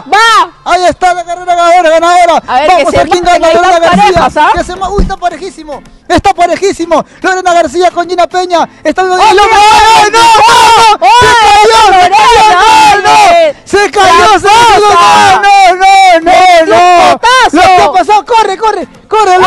¡Va! Ahí está la carrera ganadora. ganadora. Vamos a quién gana Lorena García. Que se. Uy, está parejísimo. Está parejísimo. Lorena García con Gina Peña. Está ¡Oh, no! ¡No! ¡No! ¡Se cayó! ¡Se cayó! ¡No, no, no, no! ¡Lo que ha ¡Corre, corre! ¡Corre! ¡No